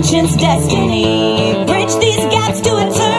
Conscience destiny. Bridge these gaps to eternity.